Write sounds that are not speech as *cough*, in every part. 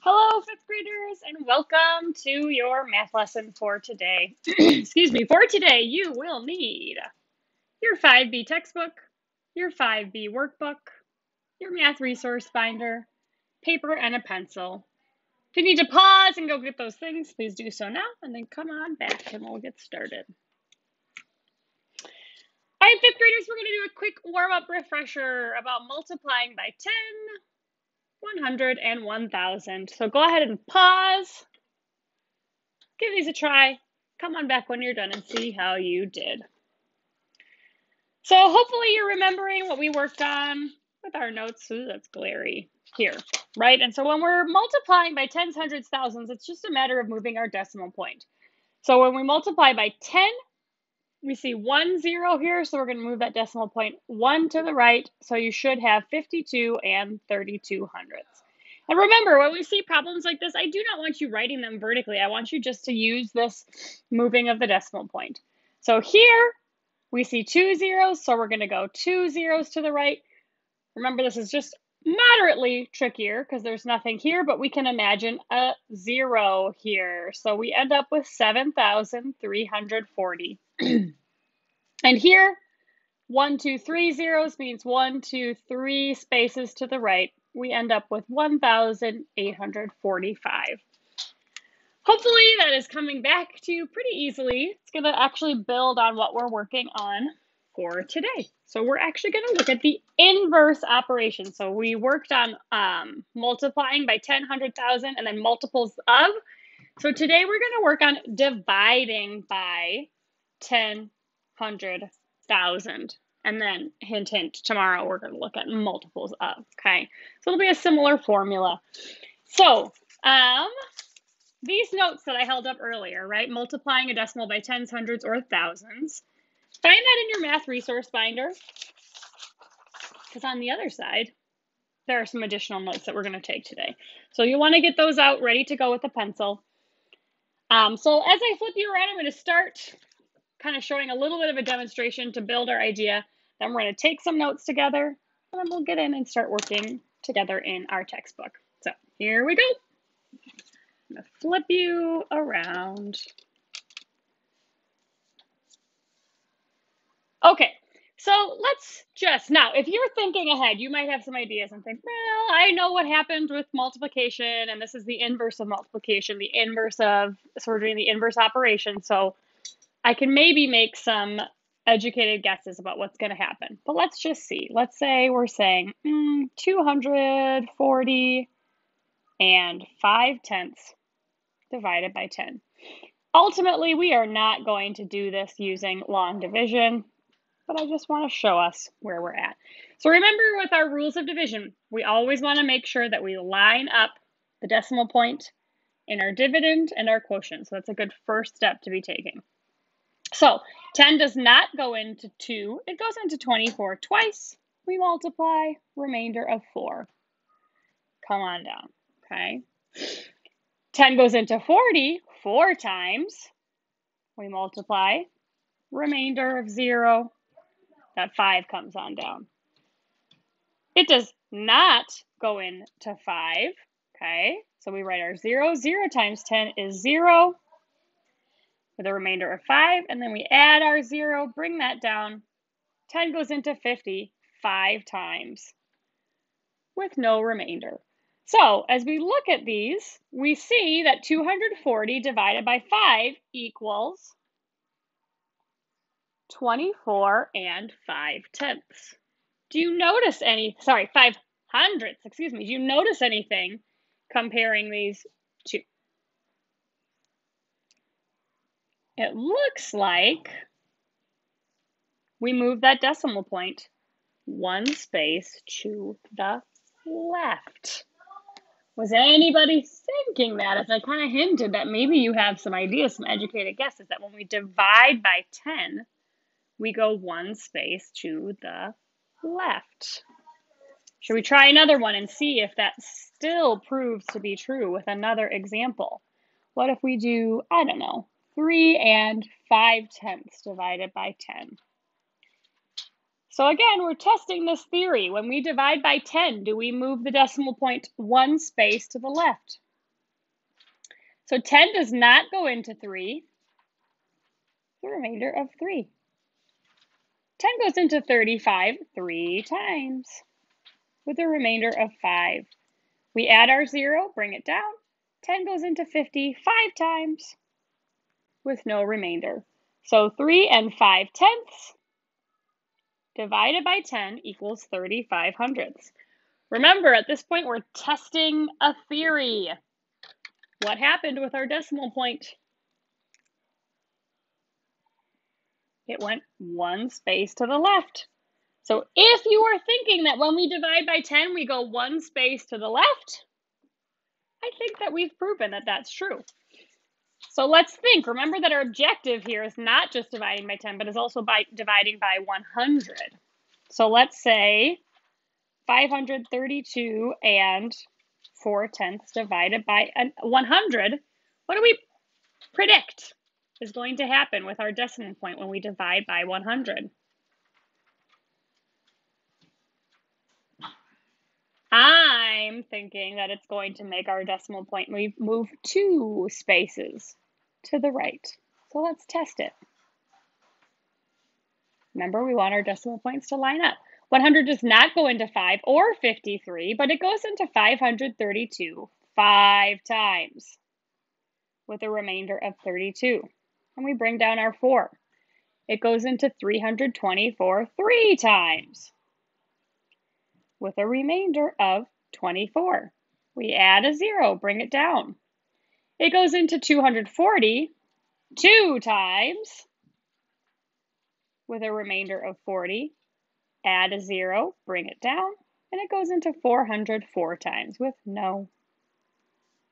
Hello, fifth graders, and welcome to your math lesson for today. *clears throat* Excuse me, for today, you will need your 5B textbook, your 5B workbook, your math resource binder, paper, and a pencil. If you need to pause and go get those things, please do so now, and then come on back and we'll get started. All right, fifth graders, we're going to do a quick warm up refresher about multiplying by 10 100, and 1000. So go ahead and pause, give these a try, come on back when you're done and see how you did. So hopefully you're remembering what we worked on with our notes. Ooh, that's glary here, right? And so when we're multiplying by tens, hundreds, thousands, it's just a matter of moving our decimal point. So when we multiply by 10, we see one zero here, so we're going to move that decimal point one to the right. So you should have 52 and 32 hundredths. And remember, when we see problems like this, I do not want you writing them vertically. I want you just to use this moving of the decimal point. So here we see two zeros, so we're going to go two zeros to the right. Remember, this is just moderately trickier because there's nothing here, but we can imagine a zero here. So we end up with 7,340. *clears throat* and here, one, two, three zeros means one, two, three spaces to the right. We end up with 1,845. Hopefully that is coming back to you pretty easily. It's going to actually build on what we're working on for today. So we're actually going to look at the inverse operation. So we worked on um, multiplying by 10, 100,000, and then multiples of. So today we're going to work on dividing by 10, 100,000. And then, hint, hint, tomorrow we're going to look at multiples of, okay? So it'll be a similar formula. So, um, these notes that I held up earlier, right? Multiplying a decimal by tens, hundreds, or thousands. Find that in your math resource binder. Because on the other side, there are some additional notes that we're going to take today. So you want to get those out ready to go with a pencil. Um, so as I flip you around, I'm going to start kind of showing a little bit of a demonstration to build our idea. Then we're going to take some notes together, and then we'll get in and start working together in our textbook. So here we go. I'm going to flip you around. Okay, so let's just now, if you're thinking ahead, you might have some ideas and think, well, I know what happened with multiplication, and this is the inverse of multiplication, the inverse of, so we're doing the inverse operation. So I can maybe make some educated guesses about what's going to happen. But let's just see. Let's say we're saying mm, 240 and 5 tenths divided by 10. Ultimately, we are not going to do this using long division but I just want to show us where we're at. So remember with our rules of division, we always want to make sure that we line up the decimal point in our dividend and our quotient. So that's a good first step to be taking. So 10 does not go into 2, it goes into 24 twice. We multiply, remainder of 4. Come on down, okay? 10 goes into 40 four times. We multiply, remainder of 0 that 5 comes on down. It does not go into 5, okay? So we write our 0. 0 times 10 is 0 with a remainder of 5, and then we add our 0, bring that down. 10 goes into 50 5 times with no remainder. So as we look at these, we see that 240 divided by 5 equals 24 and 5 tenths. Do you notice any, sorry, 5 hundredths, excuse me, do you notice anything comparing these two? It looks like we move that decimal point one space to the left. Was anybody thinking that? As I kind of hinted that maybe you have some ideas, some educated guesses that when we divide by 10, we go one space to the left. Should we try another one and see if that still proves to be true with another example? What if we do, I don't know, 3 and 5 tenths divided by 10? So again, we're testing this theory. When we divide by 10, do we move the decimal point one space to the left? So 10 does not go into 3. The remainder of 3. 10 goes into 35 three times with a remainder of 5. We add our 0, bring it down. 10 goes into 50 five times with no remainder. So 3 and 5 tenths divided by 10 equals 35 hundredths. Remember, at this point, we're testing a theory. What happened with our decimal point? It went one space to the left. So if you are thinking that when we divide by 10, we go one space to the left, I think that we've proven that that's true. So let's think. Remember that our objective here is not just dividing by 10, but is also by dividing by 100. So let's say 532 and 4 tenths divided by 100. What do we predict is going to happen with our decimal point when we divide by 100? I'm thinking that it's going to make our decimal point move two spaces to the right. So let's test it. Remember, we want our decimal points to line up. 100 does not go into 5 or 53, but it goes into 532 five times with a remainder of 32. And we bring down our 4. It goes into 324 three times with a remainder of 24. We add a 0, bring it down. It goes into 240 two times with a remainder of 40 add a zero, bring it down, and it goes into 404 times with no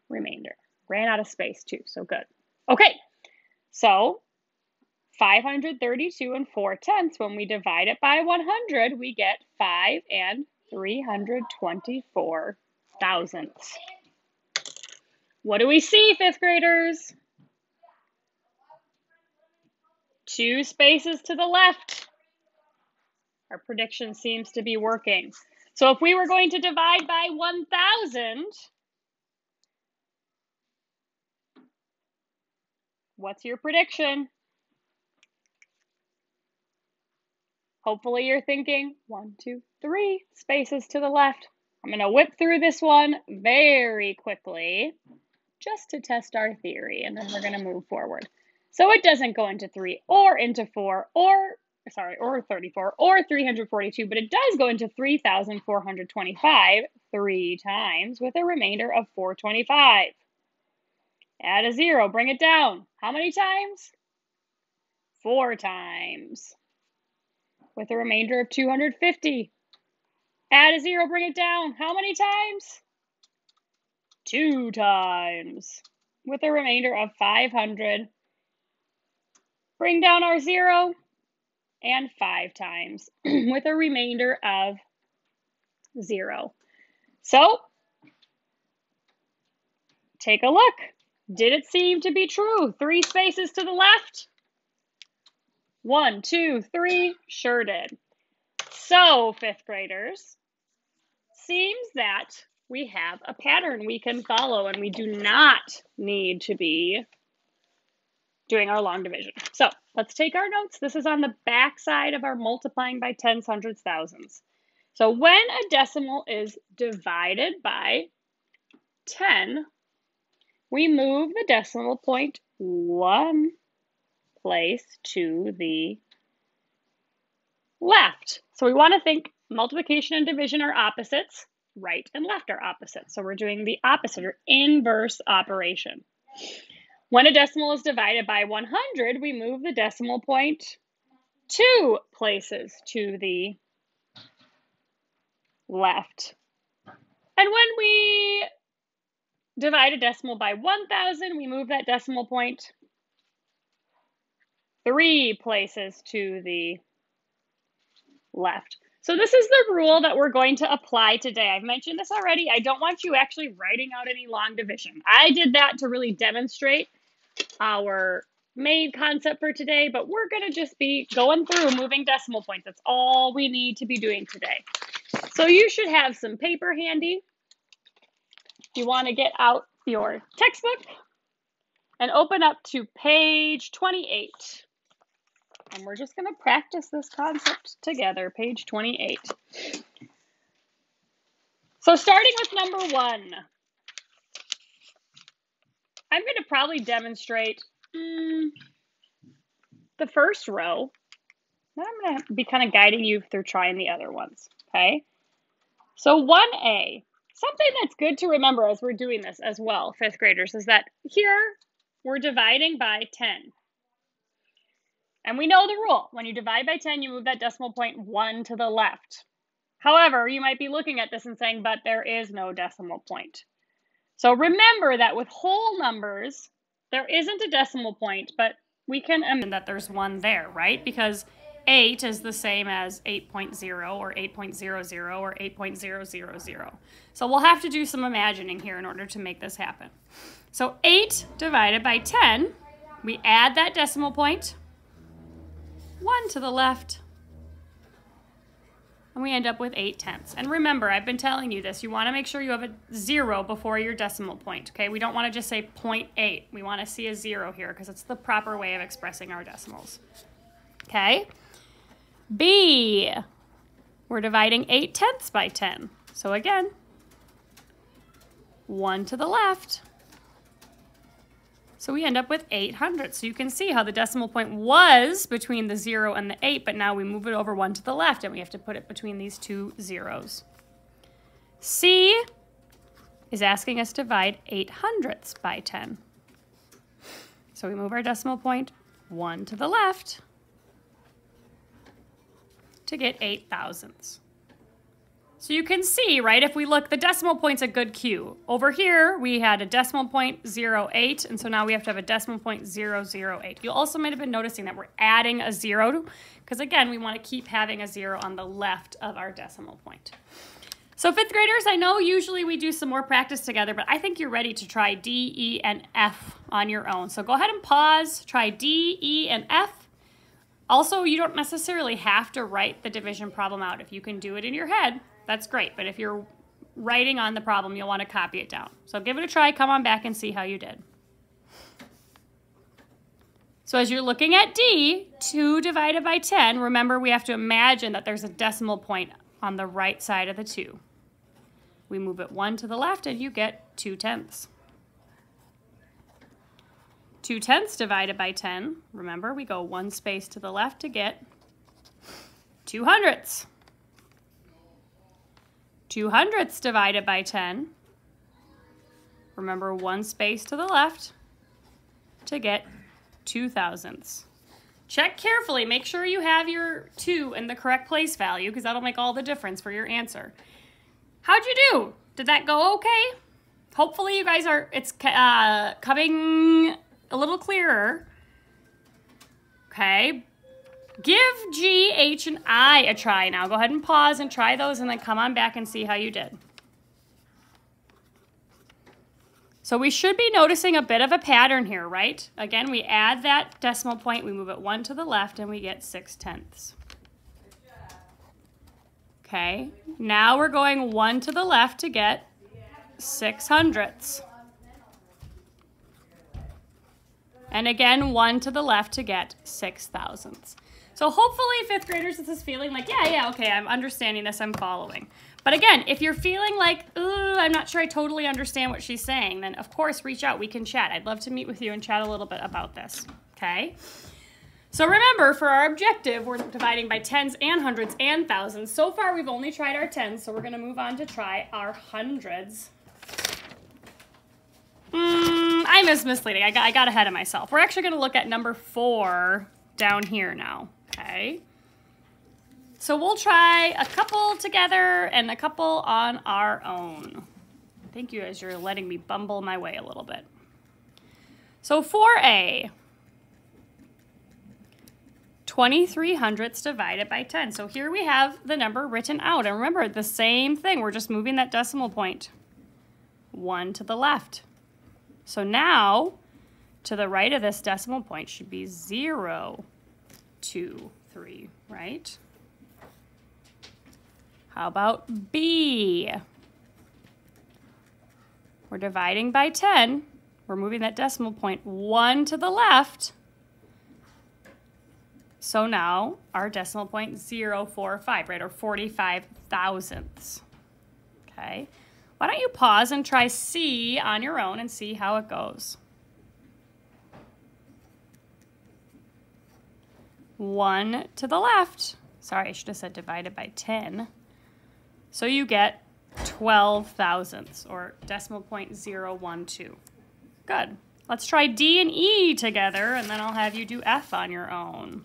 remainder. Ran out of space too, so good. Okay, so 532 and 4 tenths, when we divide it by 100, we get 5 and 324 thousandths. What do we see, fifth graders? Two spaces to the left. Our prediction seems to be working. So if we were going to divide by 1,000, what's your prediction? Hopefully you're thinking one, two, three spaces to the left. I'm going to whip through this one very quickly just to test our theory, and then we're going to move forward. So it doesn't go into 3 or into 4 or sorry, or 34 or 342, but it does go into 3,425 three times with a remainder of 425. Add a zero, bring it down. How many times? Four times. With a remainder of 250. Add a zero, bring it down. How many times? Two times. With a remainder of 500. Bring down our zero and five times *clears throat* with a remainder of zero. So take a look. Did it seem to be true? Three spaces to the left? One, two, three, sure did. So, fifth graders, seems that we have a pattern we can follow and we do not need to be doing our long division. So let's take our notes. This is on the back side of our multiplying by tens, hundreds, thousands. So when a decimal is divided by 10, we move the decimal point one place to the left. So we want to think multiplication and division are opposites, right and left are opposites. So we're doing the opposite or inverse operation. When a decimal is divided by 100, we move the decimal point two places to the left. And when we divide a decimal by 1,000, we move that decimal point three places to the left. So this is the rule that we're going to apply today. I've mentioned this already. I don't want you actually writing out any long division. I did that to really demonstrate our main concept for today, but we're going to just be going through moving decimal points. That's all we need to be doing today. So you should have some paper handy. You want to get out your textbook, and open up to page 28. And we're just going to practice this concept together, page 28. So starting with number one, I'm going to probably demonstrate mm, the first row. Then I'm going to be kind of guiding you through trying the other ones, okay? So 1A, something that's good to remember as we're doing this as well, fifth graders, is that here we're dividing by 10. And we know the rule. When you divide by 10, you move that decimal point 1 to the left. However, you might be looking at this and saying, but there is no decimal point. So remember that with whole numbers, there isn't a decimal point, but we can imagine that there's one there, right? Because 8 is the same as 8.0 or 8.00 or 8.000. So we'll have to do some imagining here in order to make this happen. So 8 divided by 10, we add that decimal point, 1 to the left, and we end up with 8 tenths. And remember, I've been telling you this, you want to make sure you have a 0 before your decimal point, okay? We don't want to just say 0.8. We want to see a 0 here because it's the proper way of expressing our decimals. Okay? B, we're dividing 8 tenths by 10. So again, 1 to the left. So we end up with 800. So you can see how the decimal point was between the 0 and the 8, but now we move it over 1 to the left, and we have to put it between these two zeros. C is asking us to divide 8 hundredths by 10. So we move our decimal point 1 to the left to get 8 thousandths. So you can see, right, if we look, the decimal point's a good cue. Over here, we had a decimal point 08, and so now we have to have a decimal point 008. You also might have been noticing that we're adding a zero, because again, we want to keep having a zero on the left of our decimal point. So fifth graders, I know usually we do some more practice together, but I think you're ready to try D, E, and F on your own. So go ahead and pause, try D, E, and F. Also, you don't necessarily have to write the division problem out. If you can do it in your head, that's great. But if you're writing on the problem, you'll want to copy it down. So give it a try, come on back and see how you did. So as you're looking at D, 2 divided by 10, remember we have to imagine that there's a decimal point on the right side of the 2. We move it 1 to the left and you get 2 tenths. 2 tenths divided by 10, remember we go one space to the left to get 2 hundredths. 2 hundredths divided by 10, remember one space to the left to get 2 thousandths. Check carefully, make sure you have your 2 in the correct place value because that'll make all the difference for your answer. How'd you do? Did that go okay? Hopefully you guys are, it's uh, coming a little clearer. Okay. Give G, H, and I a try now. Go ahead and pause and try those and then come on back and see how you did. So we should be noticing a bit of a pattern here, right? Again, we add that decimal point, we move it one to the left, and we get 6 tenths. Okay, now we're going one to the left to get 6 hundredths. And again, one to the left to get six thousandths. So hopefully fifth graders, this is feeling like, yeah, yeah, okay, I'm understanding this, I'm following. But again, if you're feeling like, ooh, I'm not sure I totally understand what she's saying, then of course reach out, we can chat. I'd love to meet with you and chat a little bit about this, okay? So remember, for our objective, we're dividing by tens and hundreds and thousands. So far, we've only tried our tens, so we're gonna move on to try our hundreds. Mm, I was misleading. I got, I got ahead of myself. We're actually to look at number four down here now, okay? So we'll try a couple together and a couple on our own. Thank you as you're letting me bumble my way a little bit. So 4A, 23 hundredths divided by 10. So here we have the number written out. And remember, the same thing. We're just moving that decimal point one to the left. So now, to the right of this decimal point should be 0, 2, 3, right? How about B? We're dividing by 10, we're moving that decimal point one to the left. So now our decimal point 045, right, or 45 thousandths. Okay. Why don't you pause and try C on your own and see how it goes. One to the left. Sorry, I should have said divided by 10. So you get 12 thousandths, or decimal point 012. Good. Let's try D and E together, and then I'll have you do F on your own.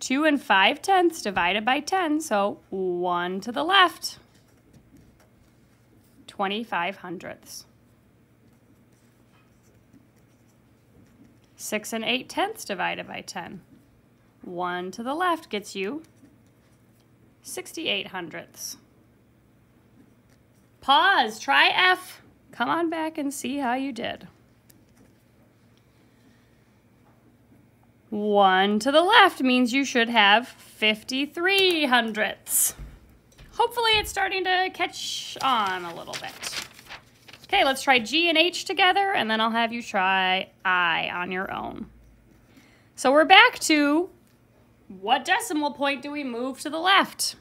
2 and 5 tenths divided by 10, so 1 to the left. 25 hundredths. 6 and 8 tenths divided by 10. 1 to the left gets you 68 hundredths. Pause, try F. Come on back and see how you did. 1 to the left means you should have 53 hundredths. Hopefully it's starting to catch on a little bit. Okay, let's try G and H together, and then I'll have you try I on your own. So we're back to what decimal point do we move to the left?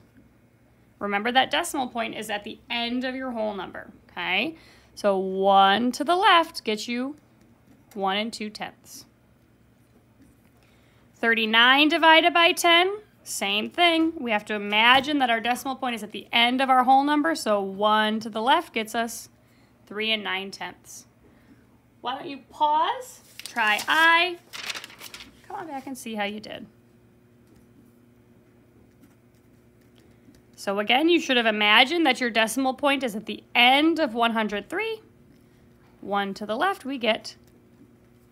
Remember that decimal point is at the end of your whole number, okay? So 1 to the left gets you 1 and 2 tenths. 39 divided by 10 same thing. We have to imagine that our decimal point is at the end of our whole number, so 1 to the left gets us 3 and 9 tenths. Why don't you pause, try I, come on back and see how you did. So again, you should have imagined that your decimal point is at the end of 103. 1 to the left, we get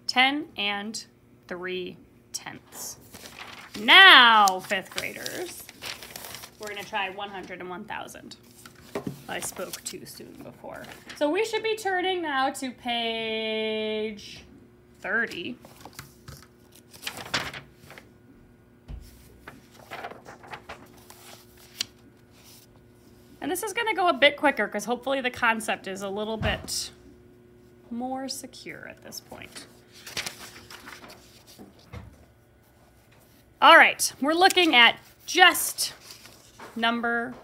10 and 3 tenths. Now, fifth graders, we're going to try 100 and 1,000. I spoke too soon before. So we should be turning now to page 30. And this is going to go a bit quicker because hopefully the concept is a little bit more secure at this point. All right, we're looking at just number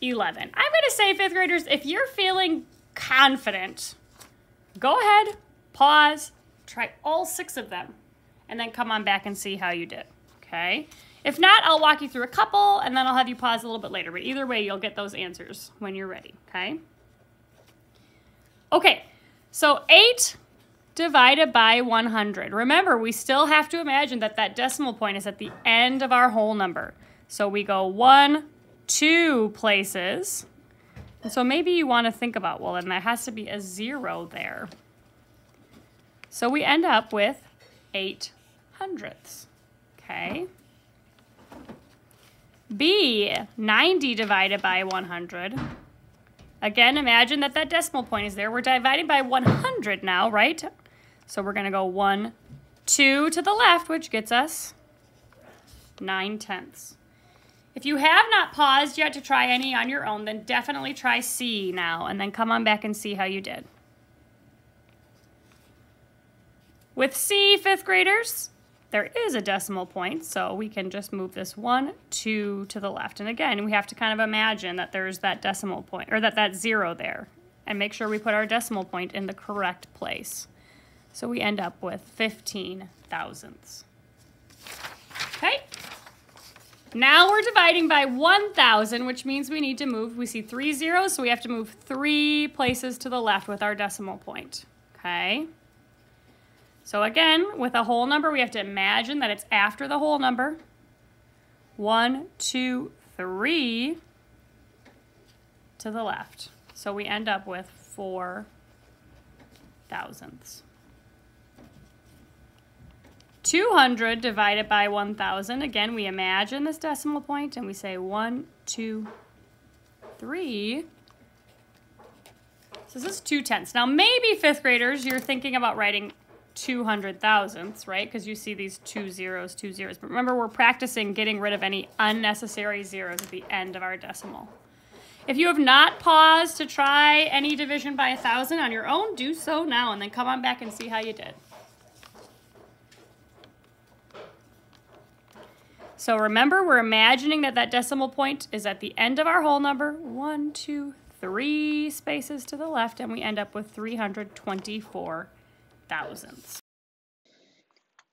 11. I'm going to say, fifth graders, if you're feeling confident, go ahead, pause, try all six of them, and then come on back and see how you did, okay? If not, I'll walk you through a couple, and then I'll have you pause a little bit later. But either way, you'll get those answers when you're ready, okay? Okay, so 8 divided by 100. Remember, we still have to imagine that that decimal point is at the end of our whole number. So we go one, two places. So maybe you want to think about, well, then there has to be a zero there. So we end up with 8 hundredths, okay? B, 90 divided by 100. Again, imagine that that decimal point is there. We're dividing by 100 now, right? So we're going to go 1, 2 to the left, which gets us 9 tenths. If you have not paused yet to try any on your own, then definitely try C now, and then come on back and see how you did. With C, fifth graders, there is a decimal point, so we can just move this 1, 2 to the left. And again, we have to kind of imagine that there's that decimal point, or that that zero there, and make sure we put our decimal point in the correct place. So we end up with 15 thousandths. Okay. Now we're dividing by 1,000, which means we need to move, we see three zeros, so we have to move three places to the left with our decimal point, okay? So again, with a whole number, we have to imagine that it's after the whole number. One, two, three to the left. So we end up with four thousandths. 200 divided by 1,000. Again, we imagine this decimal point and we say 1, 2, 3. So this is 2 tenths. Now maybe fifth graders, you're thinking about writing 200 thousandths, right? Because you see these two zeros, two zeros. But remember, we're practicing getting rid of any unnecessary zeros at the end of our decimal. If you have not paused to try any division by a thousand on your own, do so now and then come on back and see how you did. So remember, we're imagining that that decimal point is at the end of our whole number. One, two, three spaces to the left, and we end up with 324 thousandths.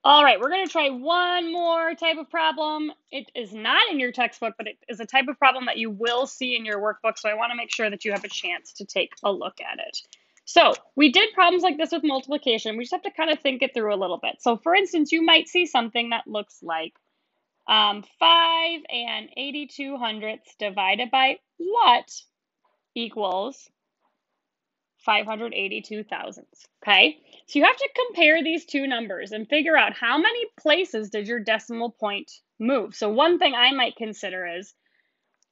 All right, we're going to try one more type of problem. It is not in your textbook, but it is a type of problem that you will see in your workbook, so I want to make sure that you have a chance to take a look at it. So we did problems like this with multiplication. We just have to kind of think it through a little bit. So for instance, you might see something that looks like um, 5 and 82 hundredths divided by what equals 582 thousandths. Okay, so you have to compare these two numbers and figure out how many places did your decimal point move. So one thing I might consider is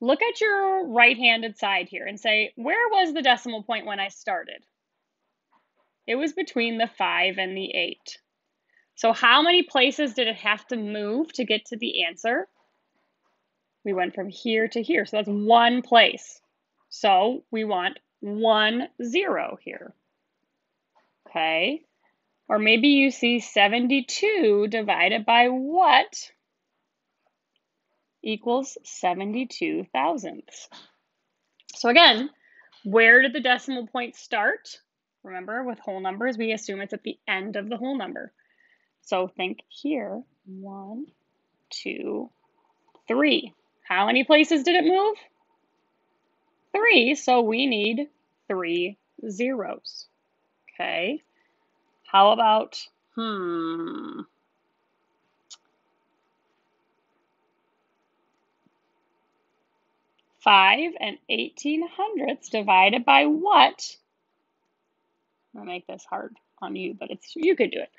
look at your right-handed side here and say, where was the decimal point when I started? It was between the 5 and the 8. So how many places did it have to move to get to the answer? We went from here to here, so that's one place. So we want one zero here. Okay, or maybe you see 72 divided by what equals 72 thousandths. So again, where did the decimal point start? Remember, with whole numbers, we assume it's at the end of the whole number. So think here, one, two, three. How many places did it move? Three, so we need three zeros. Okay. How about, hmm, five and eighteen hundredths divided by what? I'm gonna make this hard on you, but it's you could do it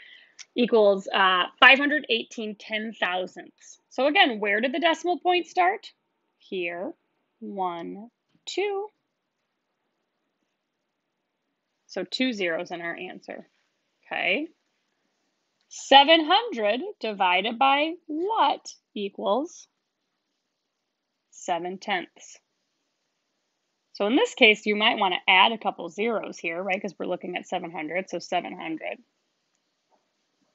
equals uh, 518 ten thousandths. So again, where did the decimal point start? Here, one, two. So two zeros in our answer, okay? 700 divided by what equals 7 tenths. So in this case, you might want to add a couple zeros here, right? Because we're looking at 700, so 700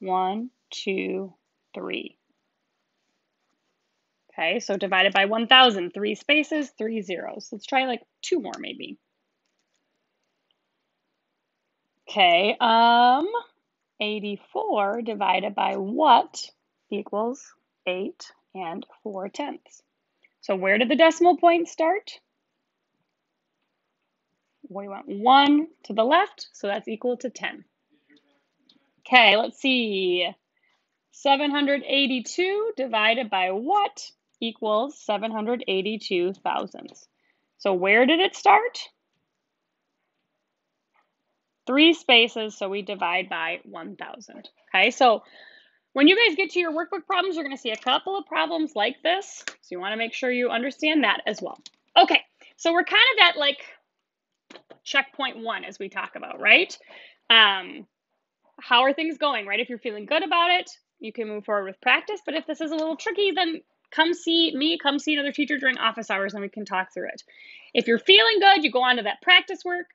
one, two, three. Okay, so divided by 1,000, three spaces, three zeros. Let's try like two more maybe. Okay, um, 84 divided by what equals 8 and 4 tenths. So where did the decimal point start? We went 1 to the left, so that's equal to 10. Okay, let's see. 782 divided by what equals 782 thousandths. So where did it start? Three spaces, so we divide by 1,000. Okay, so when you guys get to your workbook problems, you're going to see a couple of problems like this. So you want to make sure you understand that as well. Okay, so we're kind of at like checkpoint one as we talk about, right? Um, how are things going, right? If you're feeling good about it, you can move forward with practice. But if this is a little tricky, then come see me, come see another teacher during office hours, and we can talk through it. If you're feeling good, you go on to that practice work.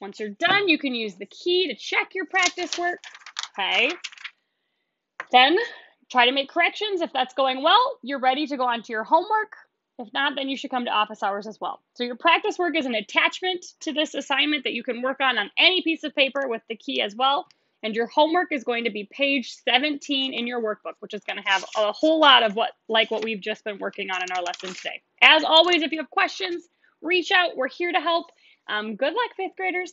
Once you're done, you can use the key to check your practice work. Okay. Then try to make corrections. If that's going well, you're ready to go on to your homework. If not, then you should come to office hours as well. So your practice work is an attachment to this assignment that you can work on on any piece of paper with the key as well. And your homework is going to be page 17 in your workbook, which is going to have a whole lot of what, like what we've just been working on in our lesson today. As always, if you have questions, reach out. We're here to help. Um, good luck, fifth graders.